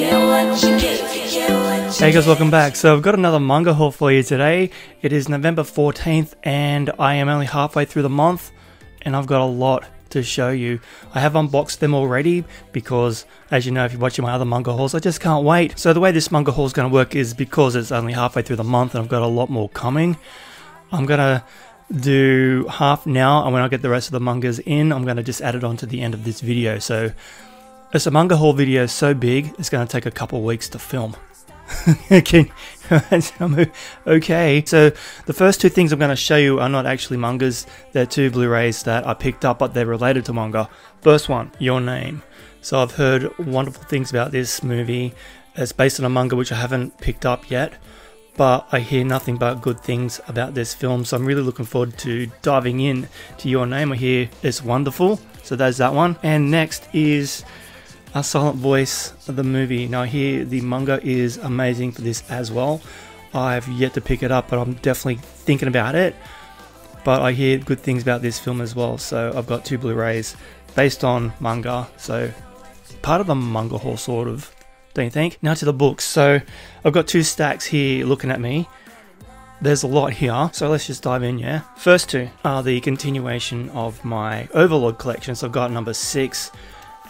Hey guys, welcome back. So I've got another manga haul for you today. It is November 14th and I am only halfway through the month and I've got a lot to show you. I have unboxed them already because as you know if you're watching my other manga hauls I just can't wait. So the way this manga haul is going to work is because it's only halfway through the month and I've got a lot more coming. I'm going to do half now and when I get the rest of the mangas in I'm going to just add it on to the end of this video. So it's a manga haul video so big it's going to take a couple weeks to film. okay. okay, so the first two things I'm going to show you are not actually mangas. They're two Blu-rays that I picked up, but they're related to manga. First one, Your Name. So I've heard wonderful things about this movie. It's based on a manga which I haven't picked up yet, but I hear nothing but good things about this film. So I'm really looking forward to diving in to Your Name. I hear it's wonderful. So there's that one. And next is a silent voice of the movie. Now here the manga is amazing for this as well. I've yet to pick it up, but I'm definitely thinking about it. But I hear good things about this film as well, so I've got two Blu-rays based on manga, so part of the manga haul sort of, don't you think? Now to the books. So I've got two stacks here looking at me. There's a lot here, so let's just dive in, yeah? First two are the continuation of my Overlord collection. So I've got number six,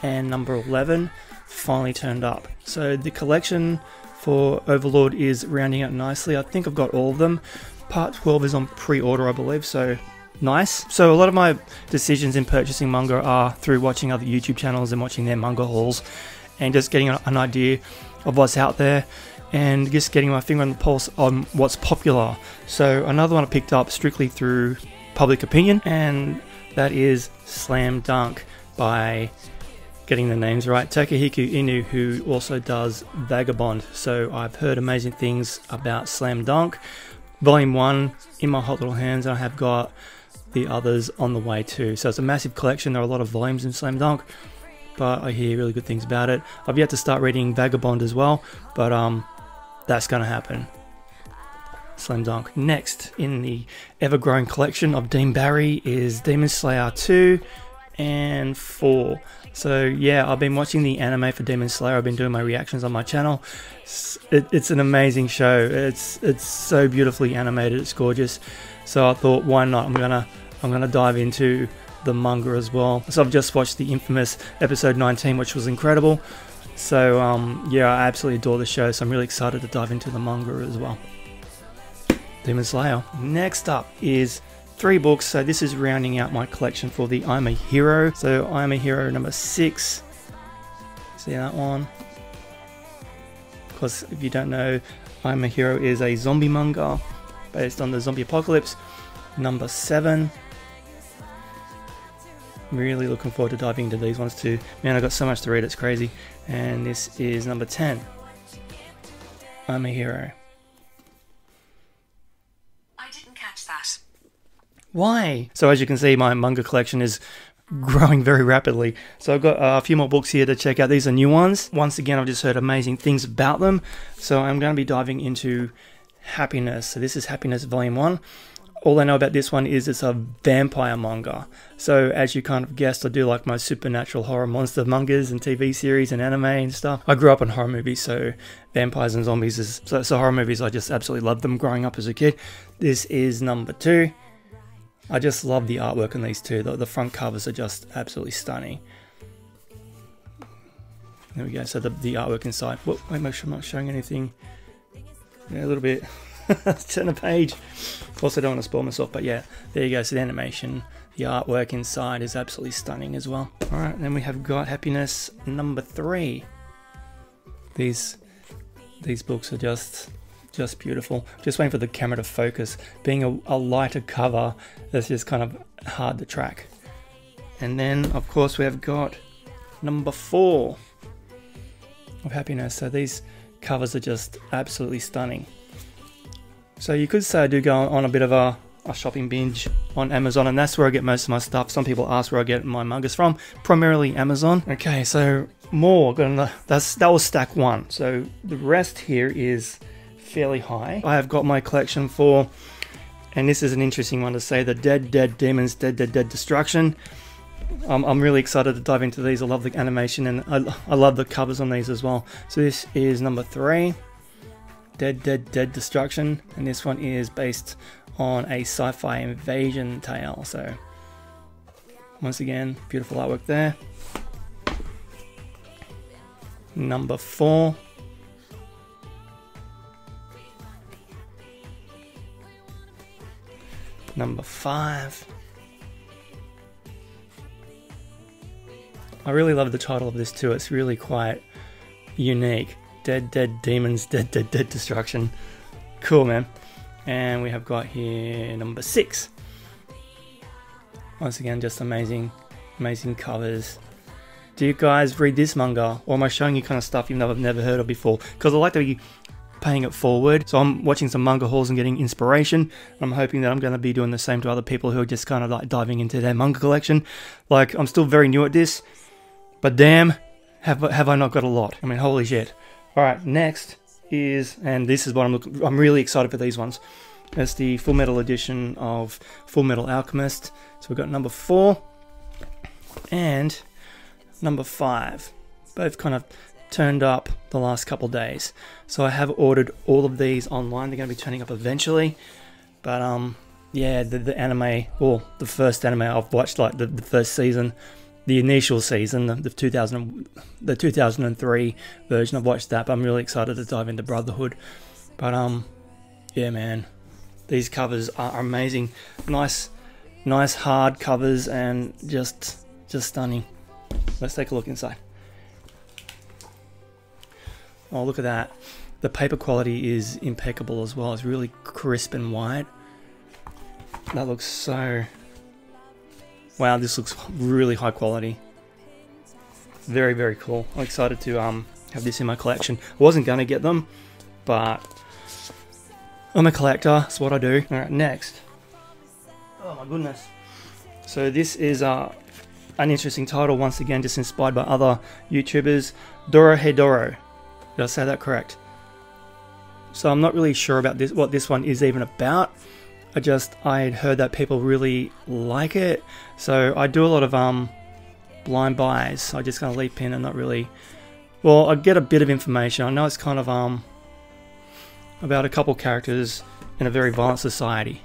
and number 11 finally turned up. So the collection for Overlord is rounding out nicely. I think I've got all of them. Part 12 is on pre-order, I believe, so nice. So a lot of my decisions in purchasing manga are through watching other YouTube channels and watching their manga hauls and just getting an idea of what's out there and just getting my finger on the pulse on what's popular. So another one I picked up strictly through public opinion and that is Slam Dunk by getting the names right. Takehiko Inoue, who also does Vagabond. So I've heard amazing things about Slam Dunk. Volume 1 in my hot little hands, and I have got the others on the way too. So it's a massive collection. There are a lot of volumes in Slam Dunk, but I hear really good things about it. I've yet to start reading Vagabond as well, but um, that's going to happen. Slam Dunk. Next in the ever growing collection of Dean Barry is Demon Slayer 2 and 4. So yeah, I've been watching the anime for Demon Slayer. I've been doing my reactions on my channel. It's, it, it's an amazing show. It's it's so beautifully animated. It's gorgeous. So I thought, why not? I'm gonna I'm gonna dive into the manga as well. So I've just watched the infamous episode 19, which was incredible. So um, yeah, I absolutely adore the show. So I'm really excited to dive into the manga as well. Demon Slayer. Next up is three books. So this is rounding out my collection for the I'm a Hero. So I'm a Hero number six. See that one? Because if you don't know, I'm a Hero is a zombie manga based on the zombie apocalypse. Number seven. Really looking forward to diving into these ones too. Man, I got so much to read, it's crazy. And this is number 10. I'm a Hero. Why? So as you can see, my manga collection is growing very rapidly. So I've got uh, a few more books here to check out. These are new ones. Once again, I've just heard amazing things about them. So I'm going to be diving into Happiness. So this is Happiness Volume 1. All I know about this one is it's a vampire manga. So as you kind of guessed, I do like my supernatural horror monster mangas and TV series and anime and stuff. I grew up on horror movies, so vampires and zombies is so, so horror movies. I just absolutely loved them growing up as a kid. This is number two. I just love the artwork on these two. The, the front covers are just absolutely stunning. There we go. So the, the artwork inside. Well, wait, make sure I'm not showing anything. Yeah, a little bit. Turn the page. Also, don't want to spoil myself, but yeah, there you go. So the animation, the artwork inside is absolutely stunning as well. All right, then we have got Happiness number three. These these books are just just beautiful. Just waiting for the camera to focus. Being a, a lighter cover, that's just kind of hard to track. And then, of course, we have got number four of happiness. So these covers are just absolutely stunning. So you could say I do go on a bit of a, a, shopping binge on Amazon, and that's where I get most of my stuff. Some people ask where I get my mangas from, primarily Amazon. Okay, so more. That's that was stack one. So the rest here is fairly high. I have got my collection for, and this is an interesting one to say, the Dead Dead Demons Dead Dead Dead Destruction. I'm, I'm really excited to dive into these. I love the animation and I, I love the covers on these as well. So this is number three, Dead, Dead, Dead Destruction, and this one is based on a sci-fi invasion tale. So once again, beautiful artwork there. Number four. Number five. I really love the title of this too. It's really quite unique. Dead, dead demons, dead, dead, dead destruction. Cool, man. And we have got here number six. Once again, just amazing, amazing covers. Do you guys read this manga? Or am I showing you kind of stuff though I've never heard of before? Because I like to be paying it forward. So I'm watching some manga hauls and getting inspiration. I'm hoping that I'm going to be doing the same to other people who are just kind of like diving into their manga collection. Like, I'm still very new at this. But damn, have, have I not got a lot? I mean, holy shit. All right, next is, and this is what I'm looking, I'm really excited for these ones. It's the Full Metal edition of Full Metal Alchemist. So we've got number four and number five. Both kind of turned up the last couple days. So I have ordered all of these online. They're going to be turning up eventually. But um, yeah, the, the anime, or the first anime I've watched, like the, the first season, the initial season, the, the 2000, the 2003 version. I've watched that, but I'm really excited to dive into Brotherhood. But um, yeah, man, these covers are amazing. Nice, nice hard covers, and just just stunning. Let's take a look inside. Oh, look at that. The paper quality is impeccable as well. It's really crisp and white. That looks so Wow, this looks really high quality. Very, very cool. I'm excited to um, have this in my collection. I wasn't going to get them, but I'm a collector. That's what I do. All right, next. Oh my goodness. So this is uh, an interesting title, once again, just inspired by other YouTubers. Dorohedoro. Did I say that correct? So I'm not really sure about this, what this one is even about. I just I had heard that people really like it, so I do a lot of um blind buys. I just kind of leap in and not really. Well, I get a bit of information. I know it's kind of um about a couple characters in a very violent society.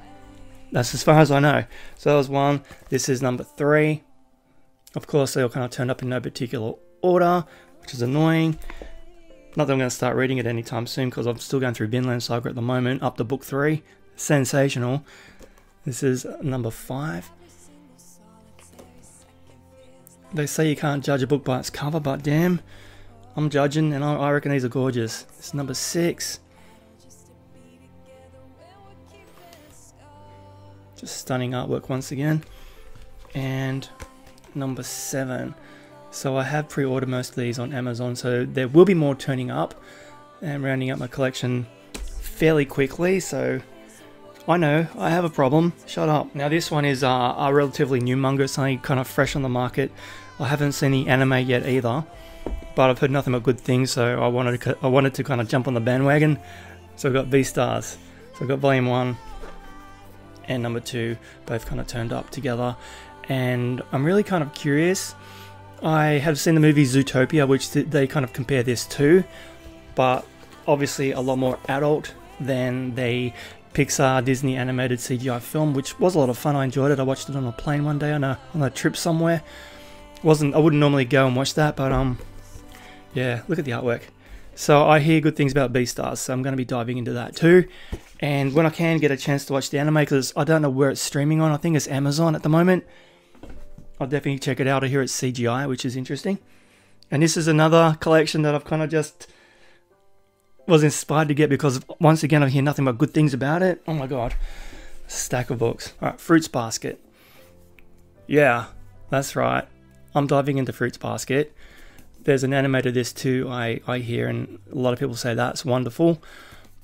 That's as far as I know. So that was one. This is number three. Of course, they all kind of turned up in no particular order, which is annoying. Not that I'm going to start reading it anytime soon because I'm still going through Vinland Saga at the moment, up to book three sensational. This is number five. They say you can't judge a book by its cover, but damn, I'm judging and I, reckon these are gorgeous. It's number six. Just stunning artwork once again. And number seven. So I have pre-ordered most of these on Amazon, so there will be more turning up and rounding up my collection fairly quickly. So I know, I have a problem. Shut up. Now this one is uh, a relatively new manga, something kind of fresh on the market. I haven't seen the anime yet either, but I've heard nothing but good things, so I wanted to, I wanted to kind of jump on the bandwagon. So I've got Beastars. So I've got Volume 1 and number 2, both kind of turned up together. And I'm really kind of curious. I have seen the movie Zootopia, which they kind of compare this to, but obviously a lot more adult than the Pixar Disney animated CGI film, which was a lot of fun. I enjoyed it. I watched it on a plane one day on a on a trip somewhere. wasn't I wouldn't normally go and watch that, but um, yeah, look at the artwork. So I hear good things about Beastars, so I'm going to be diving into that too. And when I can get a chance to watch the anime, because I don't know where it's streaming on, I think it's Amazon at the moment. I'll definitely check it out. I hear it's CGI, which is interesting. And this is another collection that I've kind of just was inspired to get because once again I hear nothing but good things about it. Oh my god. Stack of books. Alright, Fruits Basket. Yeah, that's right. I'm diving into Fruits Basket. There's an animated this too, I, I hear, and a lot of people say that's wonderful.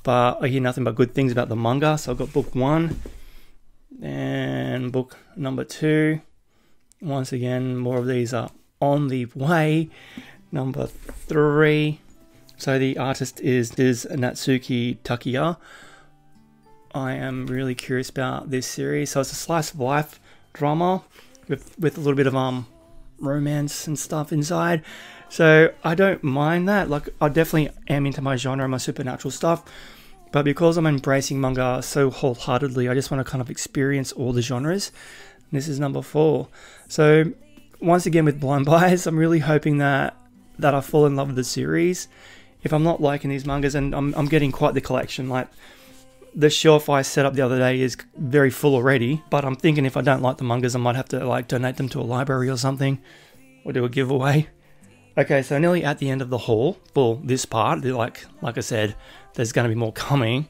But I hear nothing but good things about the manga. So I've got book one and book number two. Once again, more of these are on the way. Number three so the artist is, is Natsuki Takaya. I am really curious about this series. So it's a slice of life drama with, with a little bit of um romance and stuff inside. So I don't mind that. Like I definitely am into my genre my supernatural stuff. But because I'm embracing manga so wholeheartedly, I just want to kind of experience all the genres. This is number four. So once again with Blind Buys, I'm really hoping that that I fall in love with the series. If I'm not liking these mangas, and I'm, I'm getting quite the collection, like the shelf I set up the other day is very full already. But I'm thinking if I don't like the mangas, I might have to like donate them to a library or something, or do a giveaway. Okay, so nearly at the end of the haul for this part, like like I said, there's going to be more coming.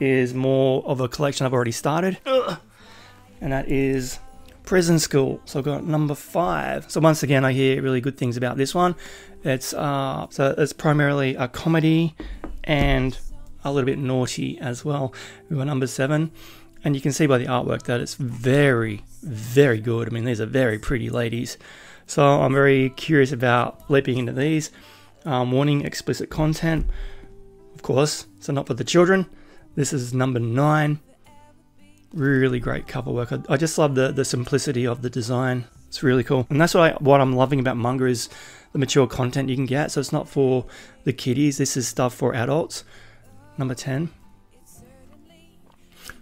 Is more of a collection I've already started, and that is Prison School. So I've got number five. So once again, I hear really good things about this one. It's uh, so it's primarily a comedy and a little bit naughty as well. We got number seven, and you can see by the artwork that it's very, very good. I mean, these are very pretty ladies. So I'm very curious about leaping into these. Um, warning explicit content, of course, so not for the children. This is number nine. Really great cover work. I, I just love the, the simplicity of the design. It's really cool. And that's what, I, what I'm loving about manga is the mature content you can get. So it's not for the kiddies. This is stuff for adults. Number 10.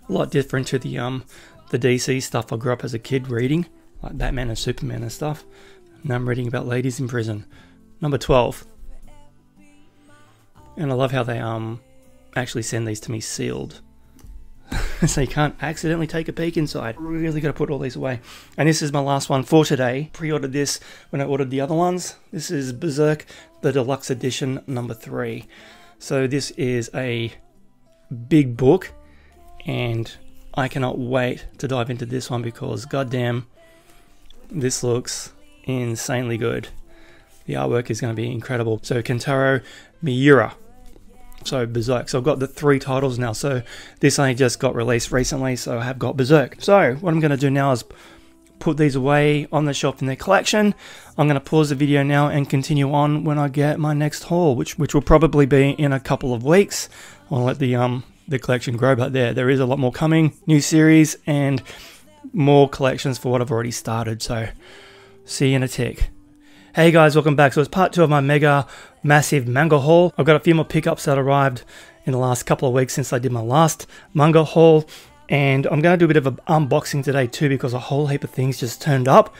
A lot different to the um the DC stuff I grew up as a kid reading, like Batman and Superman and stuff. Now I'm reading about ladies in prison. Number 12. And I love how they um actually send these to me sealed. so you can't accidentally take a peek inside. Really got to put all these away. And this is my last one for today. Pre-ordered this when I ordered the other ones. This is Berserk, the deluxe edition number 3. So this is a big book and I cannot wait to dive into this one because goddamn this looks insanely good. The artwork is going to be incredible. So Kentaro Miura. So Berserk. So I've got the three titles now. So this only just got released recently. So I have got Berserk. So what I'm going to do now is put these away on the shelf in their collection. I'm going to pause the video now and continue on when I get my next haul, which which will probably be in a couple of weeks. I'll let the um the collection grow, but there there is a lot more coming, new series and more collections for what I've already started. So See you in a tick. Hey guys, welcome back. So it's part two of my mega massive manga haul. I've got a few more pickups that arrived in the last couple of weeks since I did my last manga haul. And I'm going to do a bit of an unboxing today too because a whole heap of things just turned up.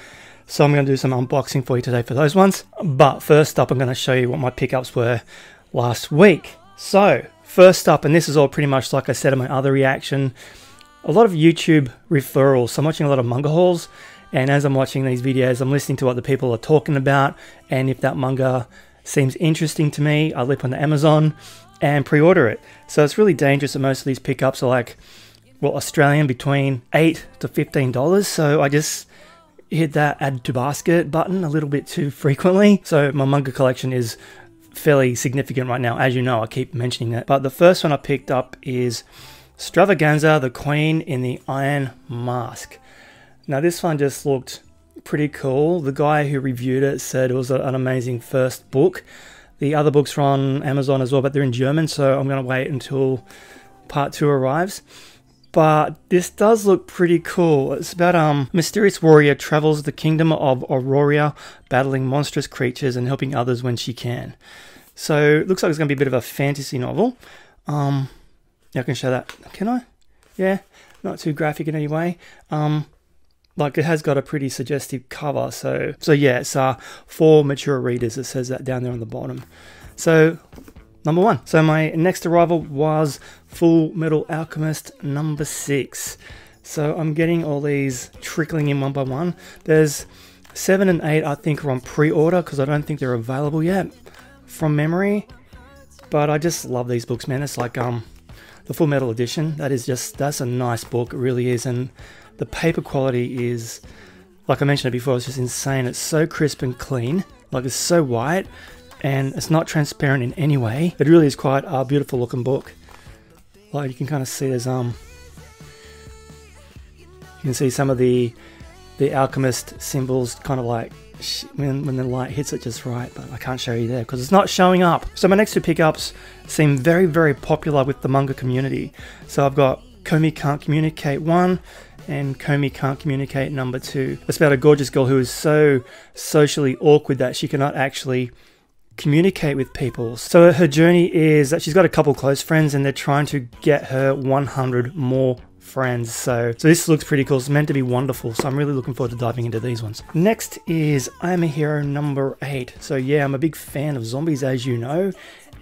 So I'm going to do some unboxing for you today for those ones. But first up, I'm going to show you what my pickups were last week. So first up, and this is all pretty much like I said in my other reaction, a lot of YouTube referrals. So I'm watching a lot of manga hauls and as I'm watching these videos, I'm listening to what the people are talking about. And if that manga seems interesting to me, I leap the Amazon and pre-order it. So it's really dangerous that most of these pickups are like, well, Australian between eight to fifteen dollars. So I just hit that add to basket button a little bit too frequently. So my manga collection is fairly significant right now. As you know, I keep mentioning it. But the first one I picked up is Stravaganza, the Queen in the Iron Mask. Now this one just looked pretty cool. The guy who reviewed it said it was an amazing first book. The other books are on Amazon as well, but they're in German, so I'm going to wait until part two arrives. But this does look pretty cool. It's about um mysterious warrior travels the kingdom of Auroria, battling monstrous creatures and helping others when she can. So it looks like it's going to be a bit of a fantasy novel. Um, yeah, I can show that. Can I? Yeah, not too graphic in any way. Um, like it has got a pretty suggestive cover. So so yeah, it's uh, for mature readers. It says that down there on the bottom. So number one. So my next arrival was Full Metal Alchemist number six. So I'm getting all these trickling in one by one. There's seven and eight I think are on pre-order because I don't think they're available yet from memory. But I just love these books, man. It's like um the Full Metal Edition. That is just that's a nice book. It really is and the paper quality is, like I mentioned it before, it's just insane. It's so crisp and clean, like it's so white, and it's not transparent in any way. It really is quite a beautiful looking book. Like you can kind of see there's um, you can see some of the the alchemist symbols, kind of like when, when the light hits it just right, but I can't show you there because it's not showing up. So my next two pickups seem very, very popular with the manga community. So I've got Komi Can't Communicate 1 and Komi Can't Communicate number two. It's about a gorgeous girl who is so socially awkward that she cannot actually communicate with people. So her journey is that she's got a couple close friends and they're trying to get her 100 more friends. So, so this looks pretty cool. It's meant to be wonderful. So I'm really looking forward to diving into these ones. Next is I Am a Hero number eight. So yeah, I'm a big fan of zombies, as you know,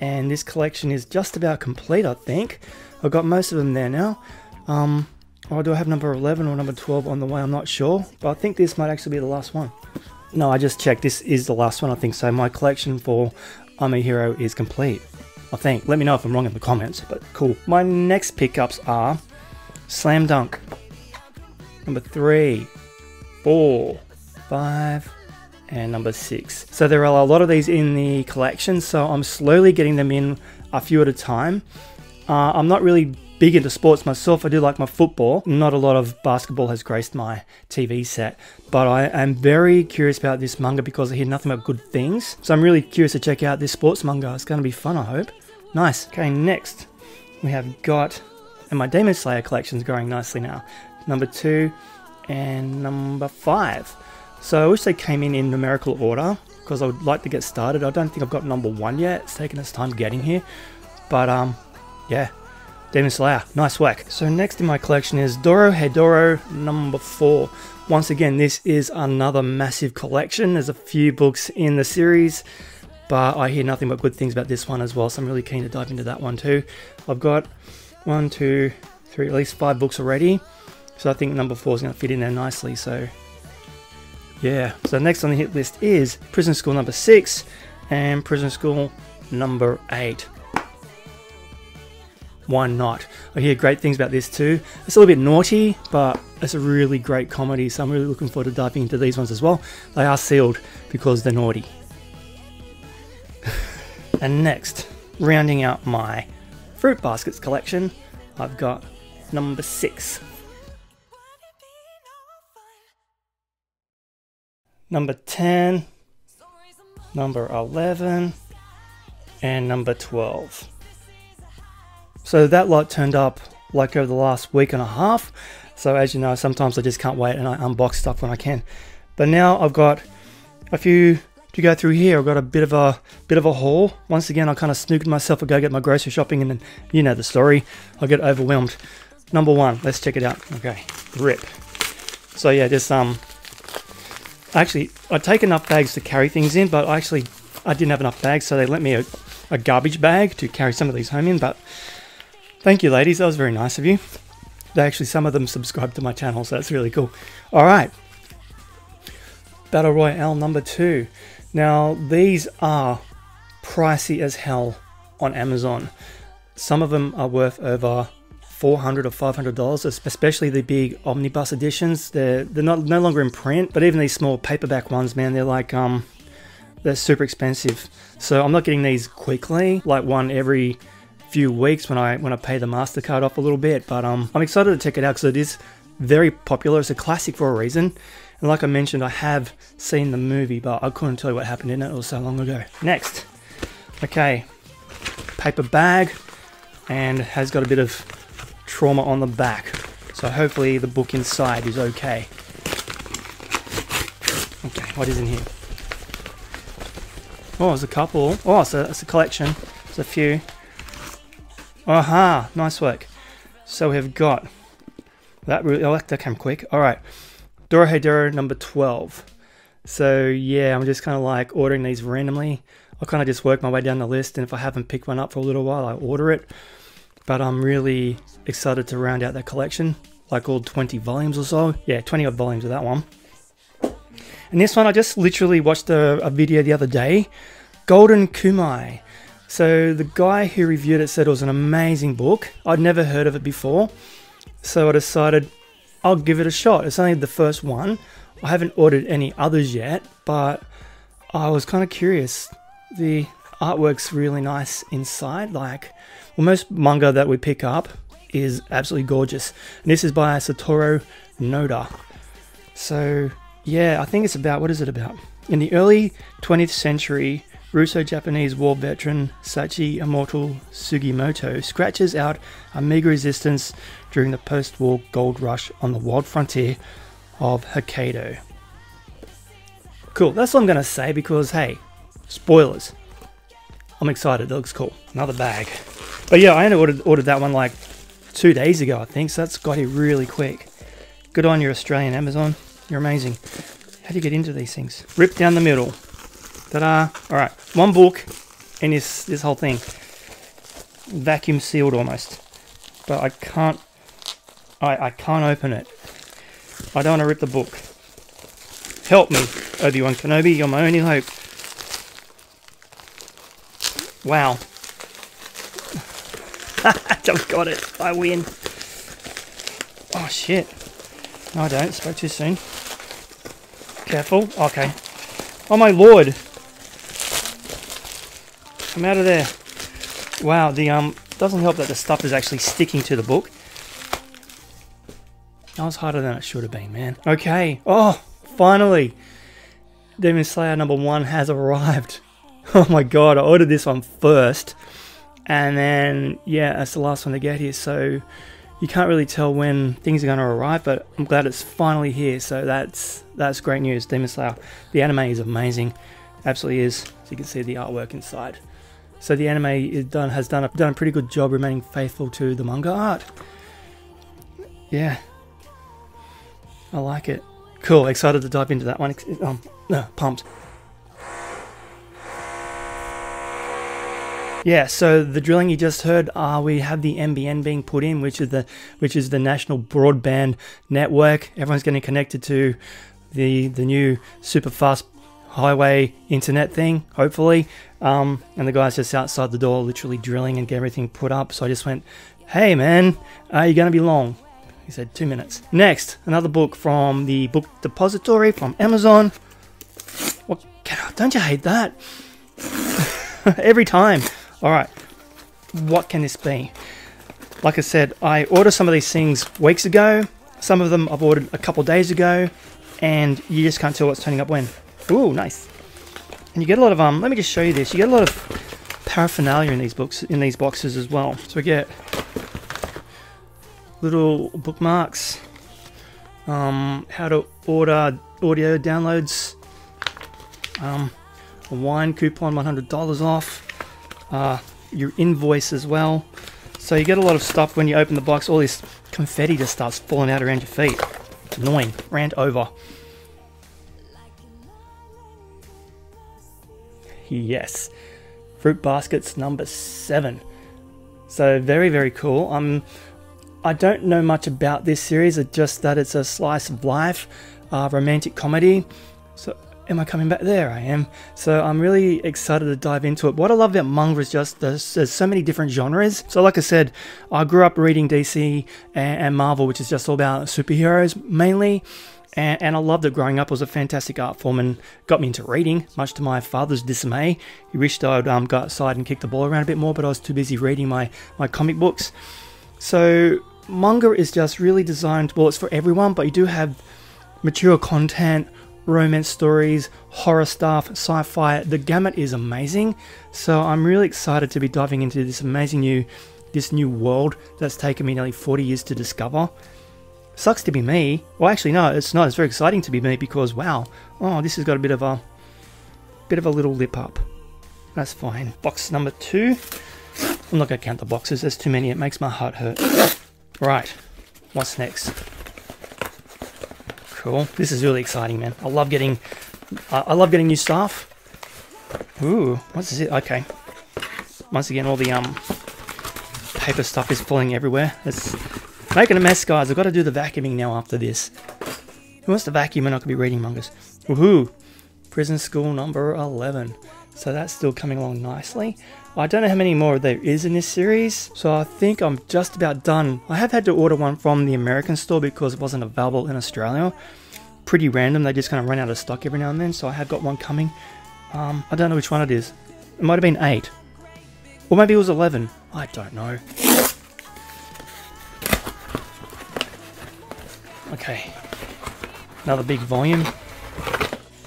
and this collection is just about complete, I think. I've got most of them there now. Um, or do I have number 11 or number 12 on the way? I'm not sure, but I think this might actually be the last one. No, I just checked. This is the last one, I think so. My collection for I'm a Hero is complete. I think. Let me know if I'm wrong in the comments, but cool. My next pickups are Slam Dunk, number three, four, five, and number six. So there are a lot of these in the collection, so I'm slowly getting them in a few at a time. Uh, I'm not really big into sports myself. I do like my football. Not a lot of basketball has graced my TV set, but I am very curious about this manga because I hear nothing but good things. So I'm really curious to check out this sports manga. It's going to be fun, I hope. Nice. Okay, next we have got, and my Demon Slayer collection is growing nicely now. Number two and number five. So I wish they came in in numerical order because I would like to get started. I don't think I've got number one yet. It's taken its time getting here. But um, yeah, Demon Slayer, nice whack. So next in my collection is Dorohedoro number four. Once again, this is another massive collection. There's a few books in the series, but I hear nothing but good things about this one as well. So I'm really keen to dive into that one too. I've got one, two, three, at least five books already. So I think number four is going to fit in there nicely. So yeah. So next on the hit list is Prison School number six and Prison School number eight why not? I hear great things about this too. It's a little bit naughty, but it's a really great comedy, so I'm really looking forward to diving into these ones as well. They are sealed because they're naughty. and next, rounding out my fruit baskets collection, I've got number six. Number 10, number 11, and number 12. So that lot turned up like over the last week and a half. So as you know, sometimes I just can't wait and I unbox stuff when I can. But now I've got a few to go through here. I've got a bit of a bit of a haul. Once again, I kind of snooked myself to go get my grocery shopping and then you know the story. I get overwhelmed. Number one, let's check it out. Okay, rip. So yeah, just um, actually I take enough bags to carry things in, but I actually I didn't have enough bags, so they lent me a, a garbage bag to carry some of these home in. But Thank you, ladies. That was very nice of you. They actually, some of them subscribe to my channel, so that's really cool. All right. Battle Royale number two. Now, these are pricey as hell on Amazon. Some of them are worth over 400 or 500 dollars especially the big omnibus editions they're they're not no longer in print but even these small paperback ones man they're like um they're super expensive so i'm not getting these quickly like one every few weeks when I when I pay the Mastercard off a little bit. But um, I'm excited to check it out because it is very popular. It's a classic for a reason. And like I mentioned, I have seen the movie, but I couldn't tell you what happened in it. It was so long ago. Next, okay, paper bag, and has got a bit of trauma on the back. So hopefully the book inside is okay. Okay, what is in here? Oh, there's a couple. Oh, so it's a collection. There's a few. Aha, nice work. So we've got that really, oh, that came quick. All right, Dorohedoro number 12. So yeah, I'm just kind of like ordering these randomly. I'll kind of just work my way down the list, and if I haven't picked one up for a little while, I order it. But I'm really excited to round out that collection, like all 20 volumes or so. Yeah, 20 odd volumes of that one. And this one, I just literally watched a, a video the other day. Golden Kamuy. So the guy who reviewed it said it was an amazing book. I'd never heard of it before. So I decided I'll give it a shot. It's only the first one. I haven't ordered any others yet, but I was kind of curious. The artwork's really nice inside. Like, well, most manga that we pick up is absolutely gorgeous. And this is by Satoru Noda. So, yeah, I think it's about, what is it about? In the early 20th century, Russo-Japanese war veteran Saichi Immortal Sugimoto scratches out a meager resistance during the post-war gold rush on the wild frontier of Hokkaido. Cool, that's all I'm going to say because, hey, spoilers. I'm excited, it looks cool. Another bag. But yeah, I only ordered, ordered that one like two days ago, I think, so that's got here really quick. Good on your Australian Amazon. You're amazing. How do you get into these things? Rip down the middle. Ta-da! All right, one book in this this whole thing, vacuum sealed almost, but I can't. I I can't open it. I don't want to rip the book. Help me, Obi Wan Kenobi. You're my only hope. Wow. I just got it. I win. Oh shit. No, I don't. Spoke too soon. Careful. Okay. Oh my lord. Come out of there. Wow, the um doesn't help that the stuff is actually sticking to the book. That was harder than it should have been, man. Okay. Oh, finally. Demon Slayer number one has arrived. Oh my god, I ordered this one first. And then, yeah, that's the last one to get here. So you can't really tell when things are going to arrive, but I'm glad it's finally here. So that's that's great news. Demon Slayer. The anime is amazing. Absolutely is. So you can see the artwork inside. So the anime is done, has done a, done a pretty good job remaining faithful to the manga art. Yeah. I like it. Cool, excited to dive into that one. Um, no, pumped. Yeah, so the drilling you just heard, uh, we have the NBN being put in, which is the which is the National Broadband Network. Everyone's getting connected to the the new super fast highway internet thing, hopefully. Um, and the guy's just outside the door, literally drilling and get everything put up. So I just went, "Hey, man, are you gonna be long?" He said, two minutes. Next, another book from the Book Depository from Amazon. What? Don't you hate that? Every time. All right. What can this be? Like I said, I ordered some of these things weeks ago. Some of them I've ordered a couple days ago, and you just can't tell what's turning up when. Ooh, nice. And you get a lot of um. Let me just show you this. You get a lot of paraphernalia in these books, in these boxes as well. So we get little bookmarks, um, how to order audio downloads, um, a wine coupon, $100 off, uh, your invoice as well. So you get a lot of stuff when you open the box. All this confetti just starts falling out around your feet. It's annoying. Rant over. Yes. Fruit baskets number seven. So very, very cool. Um, I don't know much about this series, it's just that it's a slice of life, uh, romantic comedy. So am I coming back? There I am. So I'm really excited to dive into it. What I love about manga is just there's, there's so many different genres. So like I said, I grew up reading DC and, and Marvel, which is just all about superheroes mainly. And, and, I loved it growing up. It was a fantastic art form and got me into reading, much to my father's dismay. He wished I'd um, go outside and kick the ball around a bit more, but I was too busy reading my, my comic books. So, manga is just really designed, well, it's for everyone, but you do have mature content, romance stories, horror stuff, sci fi. The gamut is amazing. So, I'm really excited to be diving into this amazing new. This new world that's taken me nearly 40 years to discover. Sucks to be me. Well, actually, no, it's not. It's very exciting to be me because, wow, oh, this has got a bit of a, bit of a little lip up. That's fine. Box number two. I'm not going to count the boxes. There's too many. It makes my heart hurt. Right. What's next? Cool. This is really exciting, man. I love getting, I love getting new stuff. Ooh, what's this? Okay. Once again, all the um paper stuff is falling everywhere. It's Making a mess, guys. I've got to do the vacuuming now after this. Who wants to vacuum and I could be reading mangas? Woohoo! Prison School number 11. So that's still coming along nicely. I don't know how many more there is in this series, so I think I'm just about done. I have had to order one from the American store because it wasn't available in Australia. Pretty random, they just kind of run out of stock every now and then, so I have got one coming. Um, I don't know which one it is. It might have been 8. Or maybe it was 11. I don't know. Okay. Another big volume.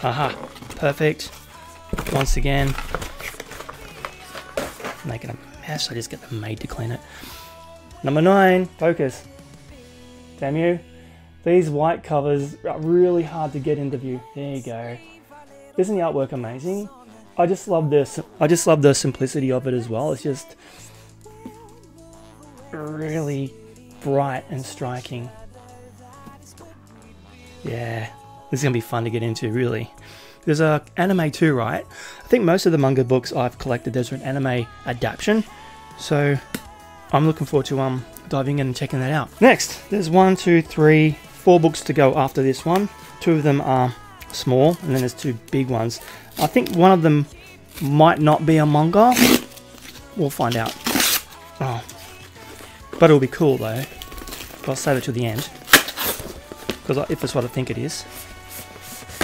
Aha. Perfect. once again. Making a mess, I just get the maid to clean it. Number nine, focus. Damn you. These white covers are really hard to get into view. There you go. Isn't the artwork amazing? I just love this. I just love the simplicity of it as well. It's just really bright and striking. Yeah, this is gonna be fun to get into. Really. There's a anime too, right? I think most of the manga books I've collected, there's an anime adaptation. So I'm looking forward to um diving in and checking that out. Next, there's one, two, three, four books to go after this one. Two of them are small, and then there's two big ones. I think one of them might not be a manga. We'll find out. Oh. But it'll be cool though. I'll save it to the end. Because if it's what I think it is.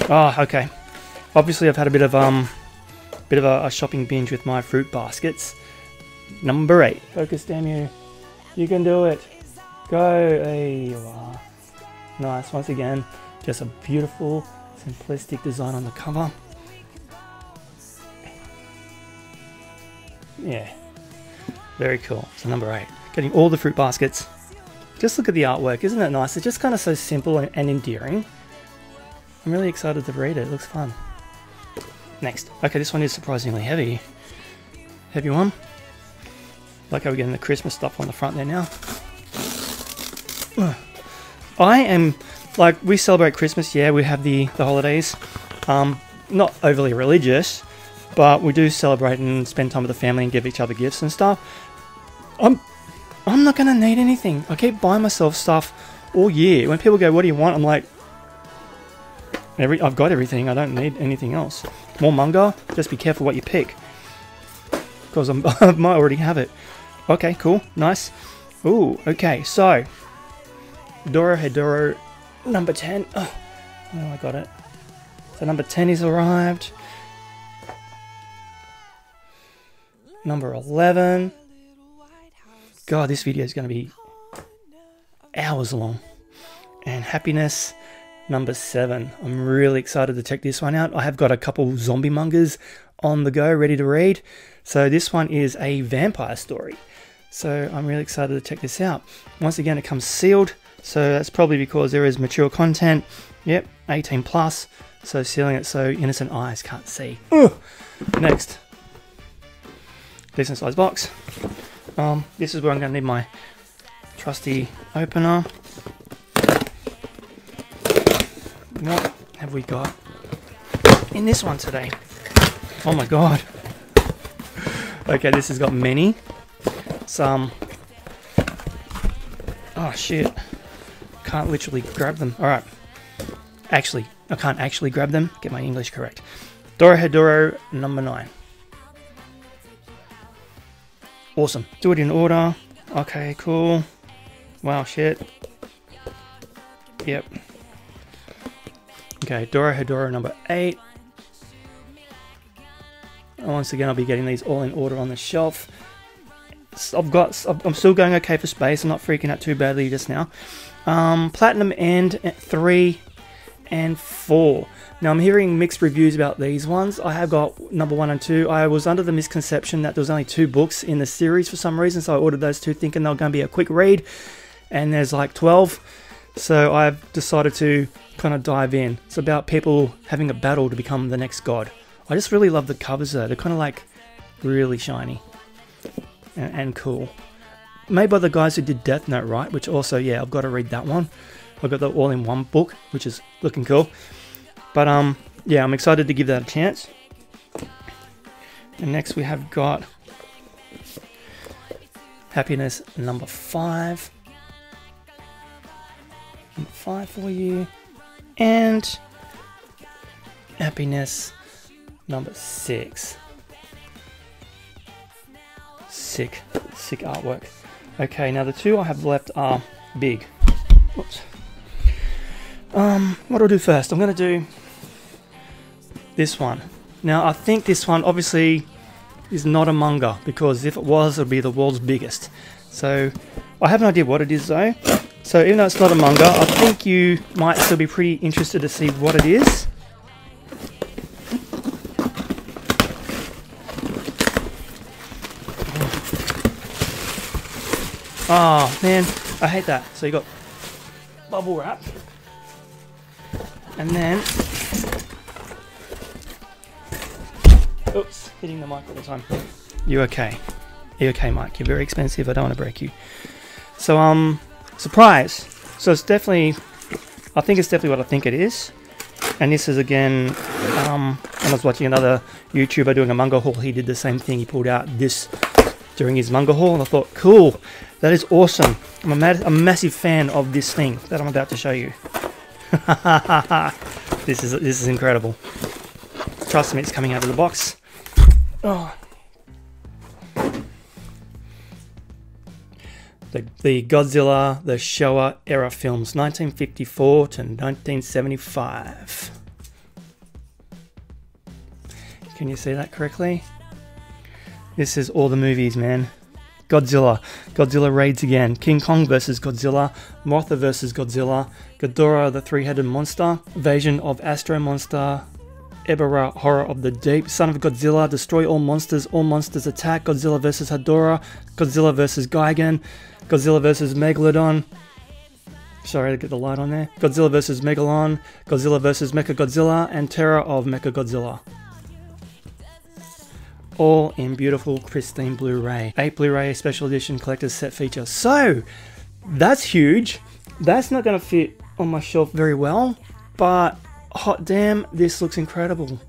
Oh, okay. Obviously I've had a bit of um bit of a, a shopping binge with my fruit baskets. Number eight. Focus damn you. You can do it. Go. There you are. Nice. Once again, just a beautiful, simplistic design on the cover. Yeah. Very cool. So number eight. Getting all the fruit baskets. Just look at the artwork. Isn't it nice? It's just kind of so simple and, and endearing. I'm really excited to read it. It looks fun. Next. Okay, this one is surprisingly heavy. Heavy one. Like how we're getting the Christmas stuff on the front there now. I am like we celebrate Christmas. Yeah, we have the the holidays. Um, not overly religious, but we do celebrate and spend time with the family and give each other gifts and stuff. I'm I'm not gonna need anything. I keep buying myself stuff all year. When people go, "What do you want?" I'm like, Every, I've got everything. I don't need anything else. More manga. Just be careful what you pick, because I might already have it. Okay, cool, nice. Ooh, okay. So, Dorohedoro number ten. Oh, oh, I got it. So number ten is arrived. Number eleven. God, this video is going to be hours long. And happiness number seven. I'm really excited to check this one out. I have got a couple zombie mangas on the go, ready to read. So this one is a vampire story. So I'm really excited to check this out. Once again, it comes sealed. So that's probably because there is mature content. Yep, 18 plus. So sealing it so innocent eyes can't see. Ugh. Next, decent size box. Um, this is where I'm going to need my trusty opener. What have we got in this one today? Oh my god. Okay, this has got many. Some. Oh shit. Can't literally grab them. Alright. Actually, I can't actually grab them. Get my English correct. Dorohedoro number 9. Awesome. Do it in order. Okay, cool. Wow, shit. Yep. Okay, Dorohedoro number 8. Once again, I'll be getting these all in order on the shelf. I've got, I'm still going okay for space. I'm not freaking out too badly just now. Um, Platinum End 3 and 4. Now, I'm hearing mixed reviews about these ones. I have got number 1 and 2. I was under the misconception that there was only two books in the series for some reason, so I ordered those two thinking they were going to be a quick read. And there's like 12. So I've decided to kind of dive in. It's about people having a battle to become the next god. I just really love the covers though. They're kind of like really shiny and, and cool. Made by the guys who did Death Note, right? Which also, yeah, I've got to read that one. I've got the all-in-one book, which is looking cool. But um, yeah, I'm excited to give that a chance. And next we have got Happiness number five. Number five for you and happiness number six. Sick, sick artwork. Okay, now the two I have left are big. Whoops. Um, what do I do first? I'm going to do this one. Now, I think this one obviously is not a manga, because if it was, it would be the world's biggest. So, I have an idea what it is though. So, even though it's not a manga, I think you might still be pretty interested to see what it is. Oh man, I hate that. So you got bubble wrap and then, oops, hitting the mic all the time. You okay? You okay, Mike? You're very expensive. I don't want to break you. So um, surprise. So it's definitely, I think it's definitely what I think it is. And this is again, um, I was watching another YouTuber doing a manga haul, he did the same thing. He pulled out this during his manga haul, and I thought, cool, that is awesome. I'm a, mad, a massive fan of this thing that I'm about to show you. this is this is incredible. Trust me, it's coming out of the box. Oh. The, the Godzilla, the Showa era films, 1954 to 1975. Can you see that correctly? This is all the movies, man. Godzilla. Godzilla raids again. King Kong versus Godzilla. Mothra versus Godzilla. Ghidorah the three-headed monster. Invasion of Astro Monster. Ebirah Horror of the Deep. Son of Godzilla. Destroy all monsters. All monsters attack. Godzilla versus Hedorah. Godzilla versus Gigan. Godzilla versus Megalodon. Sorry to get the light on there. Godzilla versus Megalon. Godzilla versus Mechagodzilla. And Terror of Mechagodzilla all in beautiful pristine Blu-ray. 8 Blu-ray special edition collector's set feature. So, that's huge. That's not going to fit on my shelf very well, but hot damn, this looks incredible.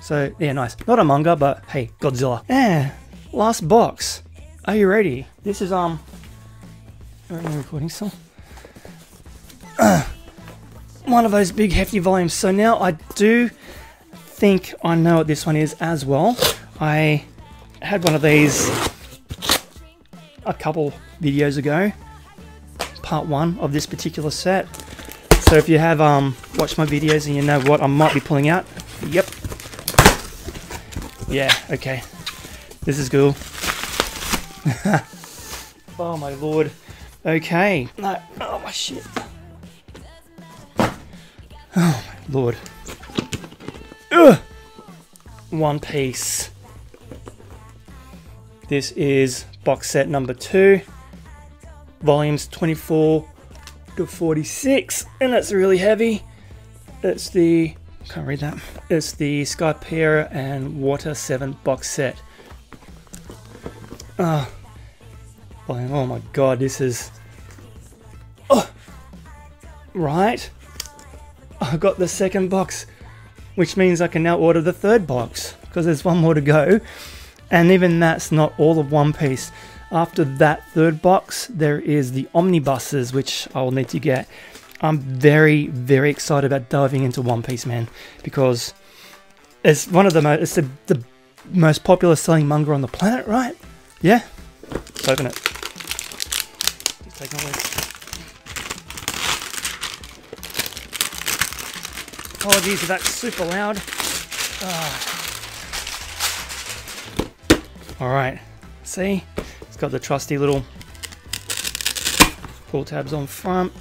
So, yeah, nice. Not a manga, but hey, Godzilla. Yeah, last box. Are you ready? This is, um, am recording still? Uh, one of those big hefty volumes. So now I do think I know what this one is as well. I had one of these a couple videos ago, part one of this particular set. So if you have um, watched my videos and you know what I might be pulling out, yep. Yeah, okay. This is cool. oh my lord. Okay. No. Oh my shit. Oh my lord. Ugh. One Piece. This is box set number two, volumes 24 to 46, and it's really heavy. It's the, can't read that, it's the Skypiea and Water 7 box set. Oh, oh my god, this is, oh, right, I got the second box, which means I can now order the third box, because there's one more to go. And even that's not all of One Piece. After that third box, there is the omnibuses, which I will need to get. I'm very, very excited about diving into One Piece, man, because it's one of the most, it's the, the most popular selling manga on the planet, right? Yeah? Let's open it. Take. Apologies if that's super loud. Ah. Ah. Alright, see? It's got the trusty little pull tabs on front.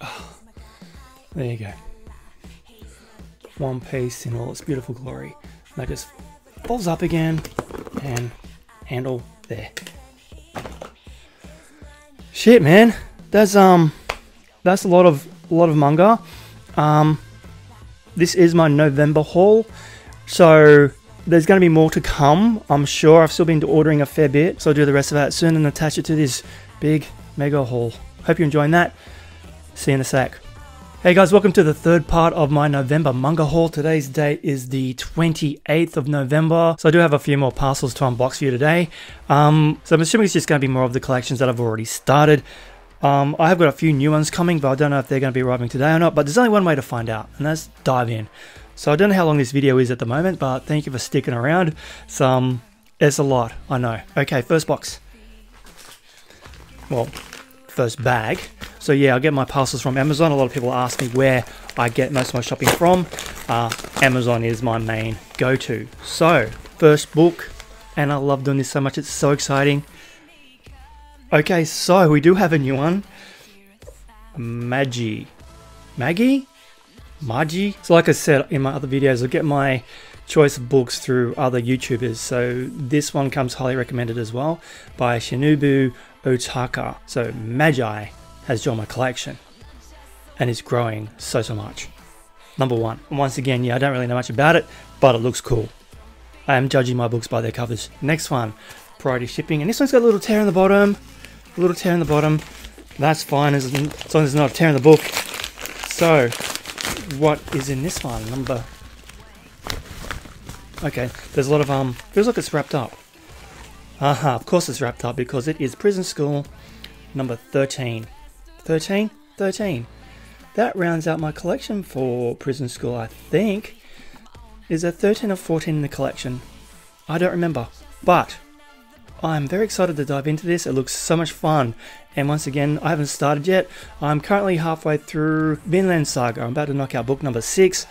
Oh, there you go. One piece in all its beautiful glory. And that just folds up again and handle there. Shit man, that's um that's a lot of a lot of manga. Um this is my November haul. So there's going to be more to come, I'm sure. I've still been ordering a fair bit, so I'll do the rest of that soon and attach it to this big mega haul. Hope you're enjoying that. See you in a sec. Hey guys, welcome to the third part of my November manga haul. Today's date is the 28th of November, so I do have a few more parcels to unbox for you today. Um, so I'm assuming it's just going to be more of the collections that I've already started. Um, I have got a few new ones coming, but I don't know if they're going to be arriving today or not. But there's only one way to find out, and that's dive in. So I don't know how long this video is at the moment, but thank you for sticking around. Some, it's a lot, I know. Okay, first box. Well, first bag. So yeah, I get my parcels from Amazon. A lot of people ask me where I get most of my shopping from. Uh, Amazon is my main go-to. So, first book, and I love doing this so much. It's so exciting. Okay, so we do have a new one. Magi. Maggie? Magi? So like I said in my other videos, I get my choice of books through other YouTubers. So this one comes highly recommended as well by Shinobu Otaka. So Magi has joined my collection and is growing so so much. Number one. Once again, yeah, I don't really know much about it, but it looks cool. I am judging my books by their covers. Next one, priority shipping, and this one's got a little tear in the bottom. A little tear in the bottom. That's fine as long as there's not a tear in the book. So, what is in this one? Number. Okay, there's a lot of um. Feels like it's wrapped up. Aha, of course it's wrapped up because it is Prison School number 13. 13? 13. That rounds out my collection for Prison School, I think. Is there 13 or 14 in the collection? I don't remember. But I'm very excited to dive into this. It looks so much fun. And once again, I haven't started yet. I'm currently halfway through Vinland Saga. I'm about to knock out book number six.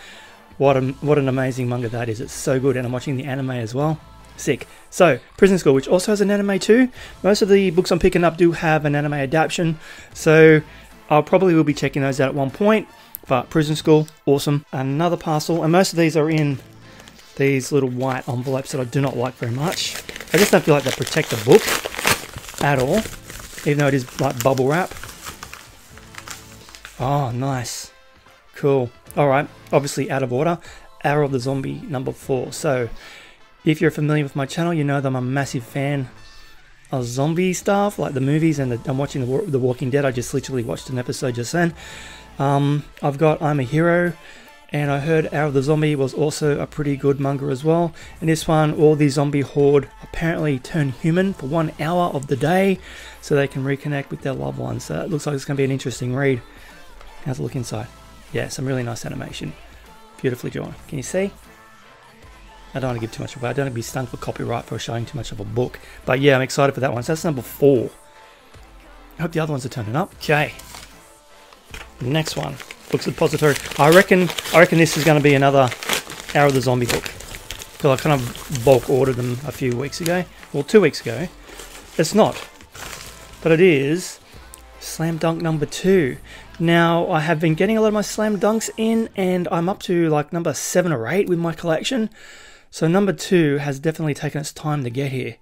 What, a, what an amazing manga that is. It's so good. And I'm watching the anime as well. Sick. So, Prison School, which also has an anime too. Most of the books I'm picking up do have an anime adaptation. So, I'll probably will be checking those out at one point. But Prison School, awesome. Another parcel. And most of these are in these little white envelopes that I do not like very much. I just don't feel like they protect the book at all, even though it is like bubble wrap. Oh, nice. Cool. All right, obviously out of order. Hour of the Zombie number four. So, if you're familiar with my channel, you know that I'm a massive fan of zombie stuff, like the movies, and the, I'm watching the, the, Walking Dead. I just literally watched an episode just then. Um, I've got I'm a Hero, and I heard Hour of the Zombie was also a pretty good manga as well. In this one, all the zombie horde apparently turn human for one hour of the day so they can reconnect with their loved ones. So it looks like it's going to be an interesting read. How's it look inside? Yeah, some really nice animation. Beautifully drawn. Can you see? I don't want to give too much away. I don't want to be stunned for copyright for showing too much of a book. But yeah, I'm excited for that one. So that's number four. I hope the other ones are turning up. Okay. Next one. Books Depository. I reckon I reckon this is going to be another Hour of the Zombie book. Because I kind of bulk ordered them a few weeks ago. Well, two weeks ago. It's not. But it is Slam Dunk number two. Now, I have been getting a lot of my Slam Dunks in, and I'm up to like number seven or eight with my collection. So, number two has definitely taken its time to get here.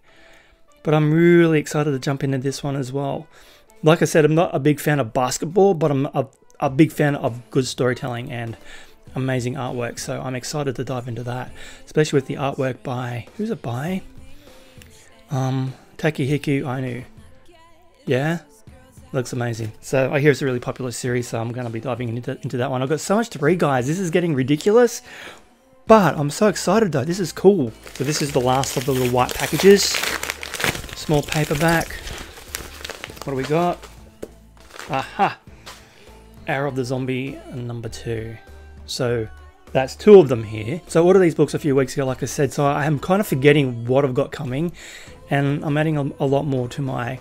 But I'm really excited to jump into this one as well. Like I said, I'm not a big fan of basketball, but I'm a a big fan of good storytelling and amazing artwork. So I'm excited to dive into that, especially with the artwork by who's it by? Um, Takehiko Inoue. Yeah, looks amazing. So I hear it's a really popular series, so I'm going to be diving into, into that one. I've got so much to read, guys. This is getting ridiculous, but I'm so excited though. This is cool. So this is the last of the little white packages. Small paperback. What do we got? Aha! Hour of the Zombie number two. So that's two of them here. So I ordered these books a few weeks ago, like I said, so I am kind of forgetting what I've got coming and I'm adding a, a, lot more to my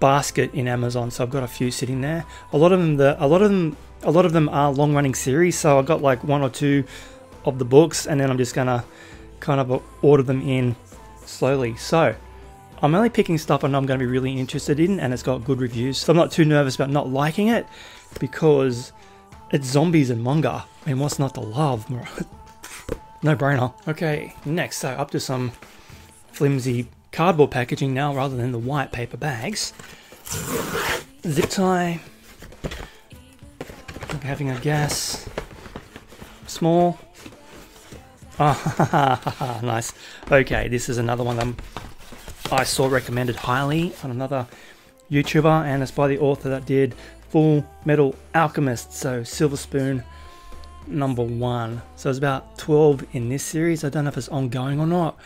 basket in Amazon. So I've got a few sitting there. A lot of them, the, a lot of them, a lot of them are long running series. So I've got like one or two of the books and then I'm just gonna kind of order them in slowly. So I'm only picking stuff I know I'm going to be really interested in and it's got good reviews. So I'm not too nervous about not liking it because it's zombies and manga. I mean, what's not to love? no brainer. Okay, next, so up to some flimsy cardboard packaging now rather than the white paper bags. Zip tie. Like having a gas. Small. Ah, nice. Okay, this is another one I saw recommended highly on another YouTuber, and it's by the author that did Full Metal Alchemist, so Silver Spoon number one. So it's about 12 in this series. I don't know if it's ongoing or not,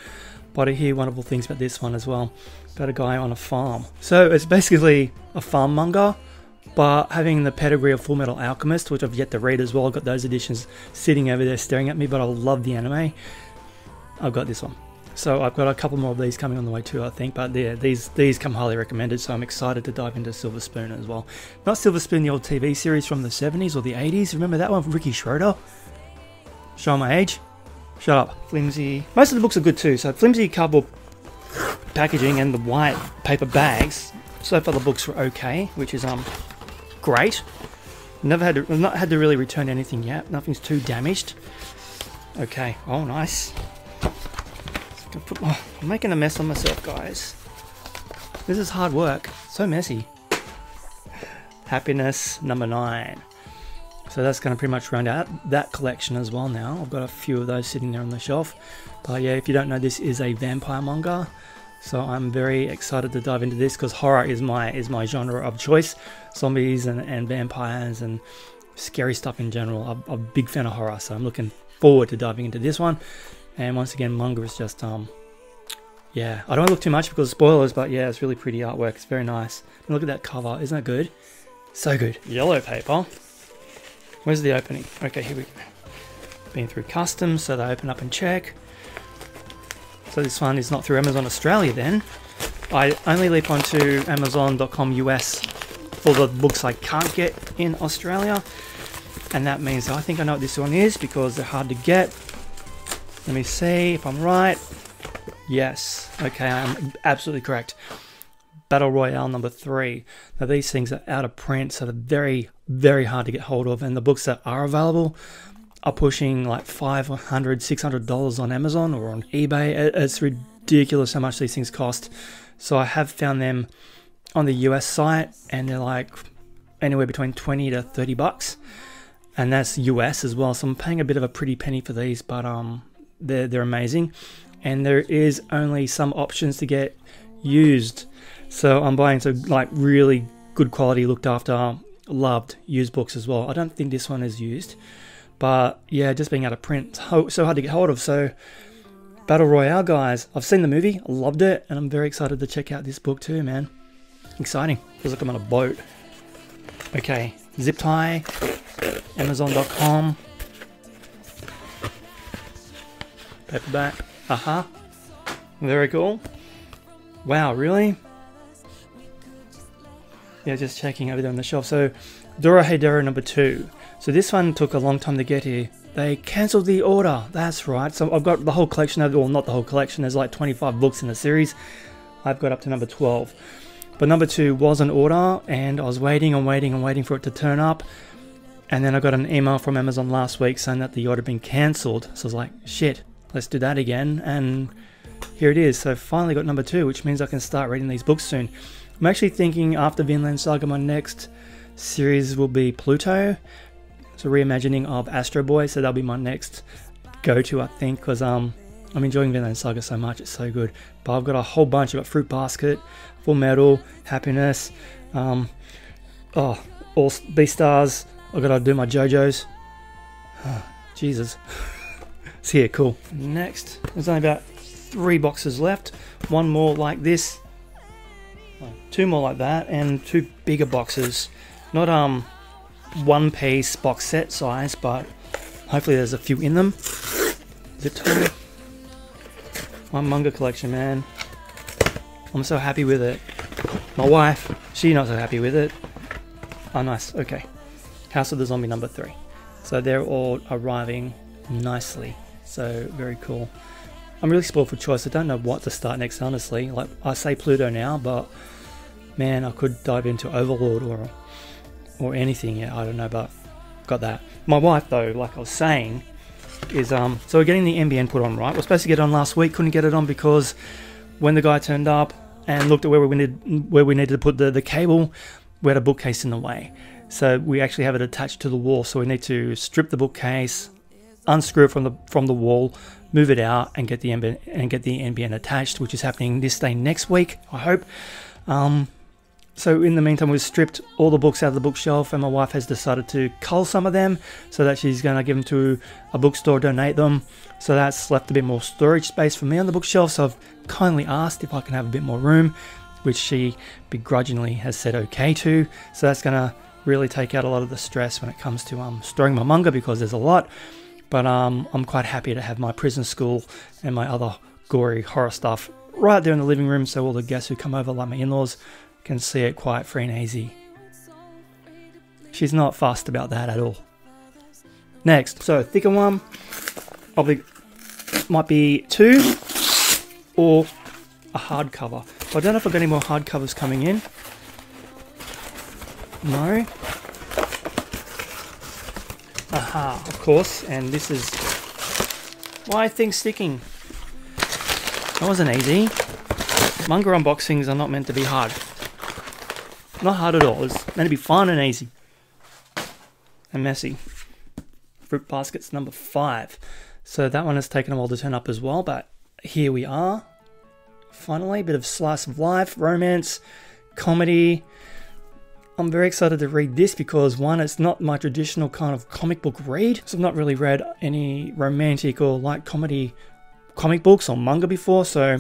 but I hear wonderful things about this one as well. About a guy on a farm. So it's basically a farm manga, but having the pedigree of Full Metal Alchemist, which I've yet to read as well. I've got those editions sitting over there staring at me, but I love the anime. I've got this one. So I've got a couple more of these coming on the way too, I think. But yeah, these these come highly recommended. So I'm excited to dive into Silver Spoon as well. Not Silver Spoon, the old TV series from the 70s or the 80s. Remember that one, from Ricky Schroder? Show my age. Shut up. Flimsy. Most of the books are good too. So flimsy cardboard packaging and the white paper bags. So far the books were okay, which is um great. Never had to, I've not had to really return anything yet. Nothing's too damaged. Okay. Oh, nice. I'm making a mess of myself, guys. This is hard work. So messy. Happiness number nine. So that's going to pretty much round out that collection as well now. I've got a few of those sitting there on the shelf. But yeah, if you don't know, this is a vampire manga. So I'm very excited to dive into this because horror is my is my genre of choice. Zombies and, and vampires and scary stuff in general. I'm, I'm a big fan of horror, so I'm looking forward to diving into this one. And once again, manga is just um yeah, I don't want to look too much because spoilers, but yeah, it's really pretty artwork. It's very nice. And look at that cover, isn't that good? So good. Yellow paper. Where's the opening? Okay, here we go. Been through customs, so they open up and check. So this one is not through Amazon Australia then. I only leap onto Amazon.com US for the books I can't get in Australia. And that means I think I know what this one is because they're hard to get. Let me see if I'm right. Yes. Okay, I'm absolutely correct. Battle Royale number three. Now these things are out of print, so they're very, very hard to get hold of. And the books that are available are pushing like $500, $600 on Amazon or on eBay. It's ridiculous how much these things cost. So I have found them on the US site and they're like anywhere between 20 to 30 bucks. And that's US as well. So I'm paying a bit of a pretty penny for these, but um they're they're amazing. And there is only some options to get used so I'm buying some like really good quality, looked after, loved used books as well. I don't think this one is used, but yeah, just being out of print, so hard to get hold of. So Battle Royale, guys, I've seen the movie, loved it, and I'm very excited to check out this book too, man. Exciting. Feels like I'm on a boat. Okay, zip tie, Amazon.com, paperback. Aha. Uh -huh. Very cool. Wow, really? yeah, just checking over there on the shelf. So, Dorohedoro number two. So this one took a long time to get here. They cancelled the order. That's right. So I've got the whole collection. Of, well, not the whole collection. There's like 25 books in the series. I've got up to number 12. But number two was an order, and I was waiting and waiting and waiting for it to turn up. And then I got an email from Amazon last week saying that the order had been cancelled. So I was like, shit, let's do that again. And here it is. So finally got number two, which means I can start reading these books soon. I'm actually thinking after Vinland Saga, my next series will be Pluto. It's a reimagining of Astro Boy, so that'll be my next go-to, I think, because um, I'm enjoying Vinland Saga so much. It's so good. But I've got a whole bunch. I've got Fruit Basket, Full Metal, Happiness, um, oh, all Beastars. I've got to do my JoJo's. Jesus. It's here, cool. Next, there's only about three boxes left. One more like this. Two more like that and two bigger boxes. Not um one piece box set size but hopefully there's a few in them. Zip tie my manga collection man. I'm so happy with it. My wife she not so happy with it. Oh nice. Okay. House of the Zombie number three. So they're all arriving nicely so very cool I'm really spoiled for choice I don't know what to start next honestly like I say Pluto now but man, I could dive into Overlord or or anything. Yeah, I don't know, but got that. My wife, though, like I was saying, is um. So we're getting the NBN put on, right? We're supposed to get it on last week, couldn't get it on because when the guy turned up and looked at where we needed where we needed to put the the cable, we had a bookcase in the way. So we actually have it attached to the wall. So we need to strip the bookcase, unscrew it from the from the wall, move it out, and get the NBN, and get the NBN attached, which is happening this day next week. I hope. Um, so in the meantime, we've stripped all the books out of the bookshelf, and my wife has decided to cull some of them so that she's going to give them to a bookstore, donate them. So that's left a bit more storage space for me on the bookshelf. So I've kindly asked if I can have a bit more room, which she begrudgingly has said okay to. So that's going to really take out a lot of the stress when it comes to um, storing my manga because there's a lot. But um, I'm quite happy to have my prison school and my other gory horror stuff right there in the living room so all the guests who come over, like my in laws, can see it quite free and easy. She's not fussed about that at all. Next, so thicker one, probably might be two or a hardcover. I don't know if I've got any more hardcovers coming in. No. Aha, of course, and this is Why things sticking? That wasn't easy. Manga unboxings are not meant to be hard. Not hard at all. It's meant to be fun and easy. And messy. Fruits Basket number five. So that one has taken a while to turn up as well, but here we are. Finally, a bit of slice of life, romance, comedy. I'm very excited to read this because one, it's not my traditional kind of comic book read. So I've not really read any romantic or light comedy comic books or manga before, so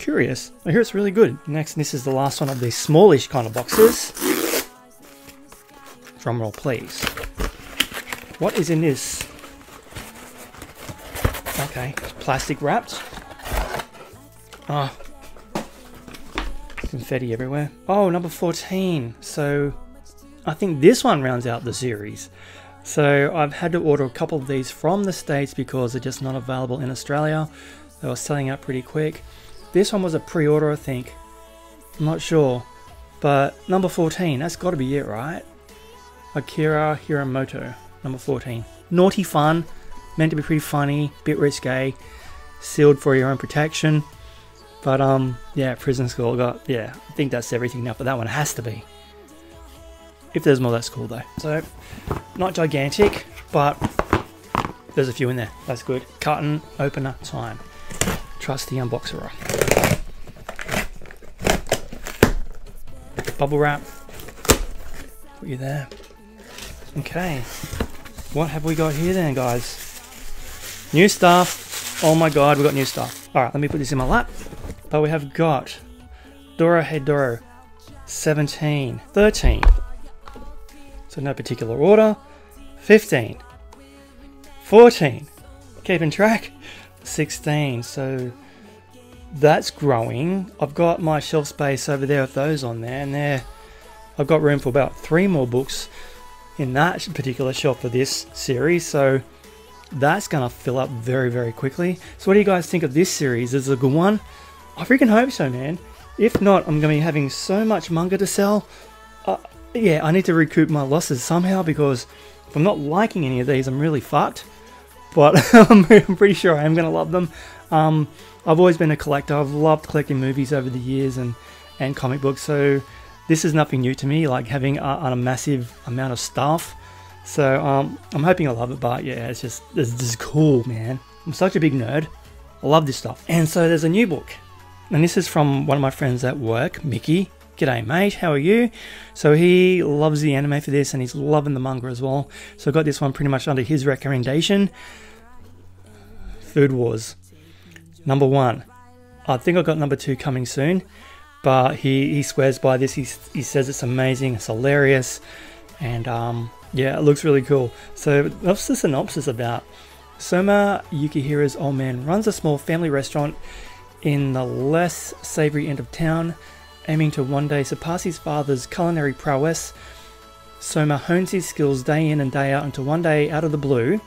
curious. I hear it's really good. Next, this is the last one of these smallish kind of boxes. Drumroll, please. What is in this? Okay, plastic wrapped. Ah. Confetti everywhere. Oh, number 14. So, I think this one rounds out the series. So I've had to order a couple of these from the States because they're just not available in Australia. They were selling out pretty quick. This one was a pre-order, I think. I'm not sure. But number 14, that's got to be it, right? Akira Hiramoto, number 14. Naughty fun, meant to be pretty funny, bit risque, sealed for your own protection. But um, yeah, Prison School got yeah. I think that's everything now. But that one has to be. If there's more, that's cool though. So, not gigantic, but there's a few in there. That's good. Carton opener time. Trust the unboxer. Bubble wrap. Put you there. Okay. What have we got here then, guys? New stuff. Oh my god, we got new stuff. Alright, let me put this in my lap. But we have got Dorohedoro 17, 13, so no particular order. 15. 14. Keeping track. 16. So that's growing. I've got my shelf space over there with those on there, and there I've got room for about three more books in that particular shelf for this series. So that's gonna fill up very, very quickly. So what do you guys think of this series? Is it a good one? I freaking hope so, man. If not, I'm gonna be having so much manga to sell. Uh, yeah, I need to recoup my losses somehow because if I'm not liking any of these, I'm really fucked. But I'm pretty sure I am going to love them. Um, I've always been a collector. I've loved collecting movies over the years and, and comic books. So this is nothing new to me, like having a, a massive amount of stuff. So um, I'm hoping I love it. But yeah, it's just, this is cool, man. I'm such a big nerd. I love this stuff. And so there's a new book. And this is from one of my friends at work, Mickey. G'day mate, how are you? So he loves the anime for this and he's loving the manga as well. So I got this one pretty much under his recommendation. Food Wars. Number one. I think I got number two coming soon. But he, he swears by this. He, he says it's amazing, it's hilarious. And um, yeah, it looks really cool. So what's the synopsis about? Soma Yukihira's old man runs a small family restaurant in the less savory end of town aiming to one day surpass his father's culinary prowess. Soma hones his skills day in and day out until one day, out of the blue,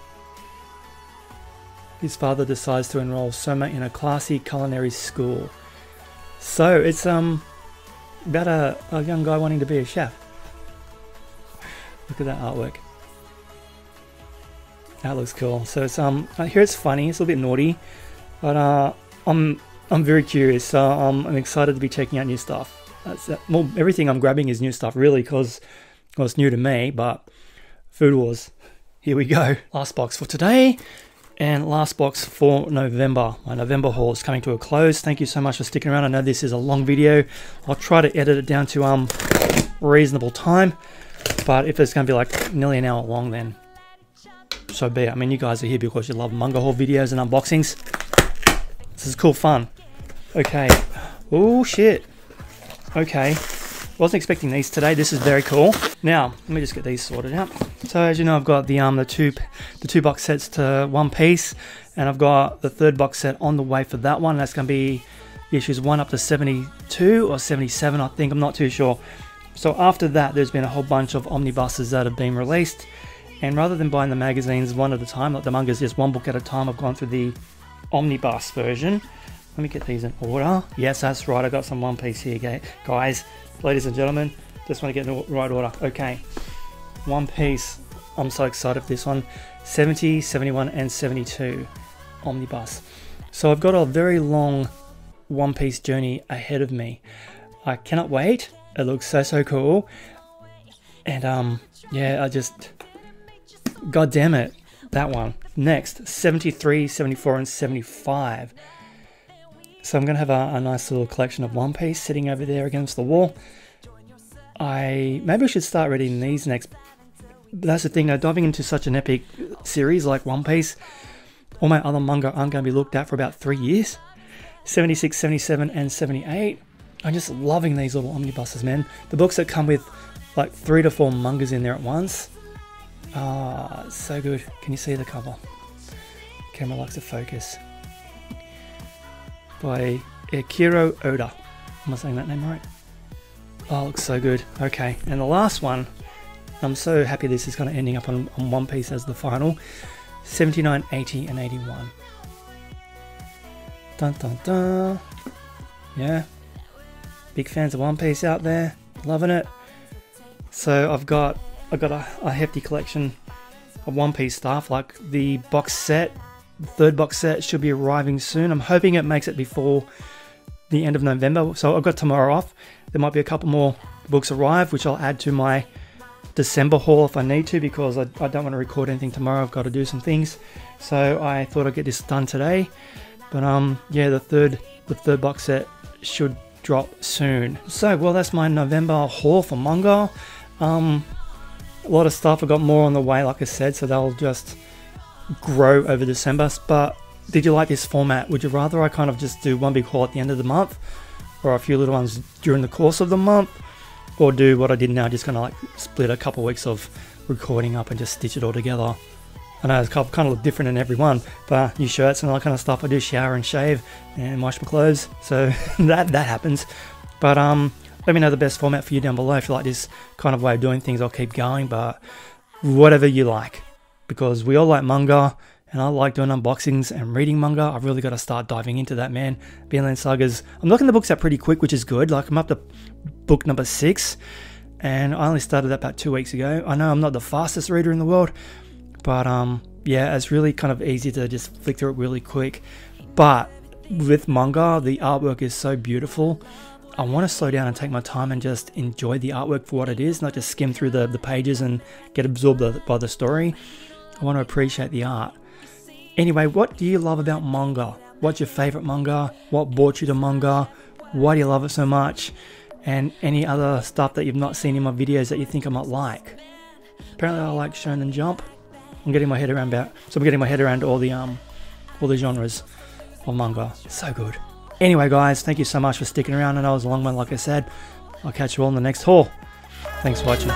his father decides to enroll Soma in a classy culinary school. So it's um about a, a young guy wanting to be a chef. Look at that artwork. That looks cool. So it's um I hear it's funny, it's a little bit naughty, but uh I'm I'm very curious. So I'm excited to be checking out new stuff. Uh, well, everything I'm grabbing is new stuff, really, because well, it's new to me. But Food Wars, here we go. Last box for today, and last box for November. My November haul is coming to a close. Thank you so much for sticking around. I know this is a long video. I'll try to edit it down to um reasonable time. But if it's going to be like nearly an hour long, then so be it. I mean, you guys are here because you love manga haul videos and unboxings. This is cool fun. Okay. Oh, shit. Okay. Wasn't expecting these today. This is very cool. Now, let me just get these sorted out. So as you know, I've got the um the two the two box sets to one piece, and I've got the third box set on the way for that one. That's going to be issues one up to 72 or 77, I think. I'm not too sure. So after that, there's been a whole bunch of omnibuses that have been released. And rather than buying the magazines one at a time, like the manga's just one book at a time, I've gone through the omnibus version. Let me get these in order. Yes, that's right. I got some One Piece here, guys, ladies and gentlemen. Just want to get in the right order. Okay, One Piece. I'm so excited for this one. 70, 71, and 72. omnibus. So I've got a very long One Piece journey ahead of me. I cannot wait. It looks so so cool. And um yeah, I just god damn it. That one. Next, 73, 74 and 75. So I'm going to have a, a, nice little collection of One Piece sitting over there against the wall. I maybe I should start reading these next. That's the thing, though, diving into such an epic series like One Piece, all my other manga aren't going to be looked at for about three years. 76, 77, and 78. I'm just loving these little omnibuses, man. The books that come with like three to four mangas in there at once. Ah, so good. Can you see the cover? Camera likes to focus by Eiichiro Oda. Am I saying that name right? Oh, looks so good. Okay, and the last one, I'm so happy this is kind of ending up on, on One Piece as the final 79, 80, and 81. Dun dun dun. Yeah. Big fans of One Piece out there. Loving it. So I've got I've got a, a hefty collection of One Piece stuff, like the box set third box set should be arriving soon. I'm hoping it makes it before the end of November. So I've got tomorrow off. There might be a couple more books arrive, which I'll add to my December haul if I need to because I, I don't want to record anything tomorrow. I've got to do some things. So I thought I'd get this done today. But um, yeah, the third the third box set should drop soon. So well, that's my November haul for manga. Um, a lot of stuff. I got more on the way, like I said. So they'll just grow over December. But did you like this format? Would you rather I kind of just do one big haul at the end of the month or a few little ones during the course of the month? Or do what I did now, just kind of like split a couple of weeks of recording up and just stitch it all together. I know it's kind of look different in every one, but new shirts and all that kind of stuff. I do shower and shave and wash my clothes, so that that happens. But um, let me know the best format for you down below. If you like this kind of way of doing things, I'll keep going. But whatever you like because we all like manga and I like doing unboxings and reading manga. I've really got to start diving into that, man. Vinland Sagas. I'm looking the books up pretty quick, which is good. Like I'm up to book number six, and I only started that about two weeks ago. I know I'm not the fastest reader in the world, but um, yeah, it's really kind of easy to just flick through it really quick. But with manga, the artwork is so beautiful. I want to slow down and take my time and just enjoy the artwork for what it is, not just skim through the, the pages and get absorbed by the story. I want to appreciate the art. Anyway, what do you love about manga? What's your favorite manga? What brought you to manga? Why do you love it so much? And any other stuff that you've not seen in my videos that you think I might like. Apparently I like Shonen Jump. I'm getting my head around about so I'm getting my head around all the um all the genres of manga. So good. Anyway guys, thank you so much for sticking around. I know it was a long one like I said. I'll catch you all in the next haul. Thanks for watching.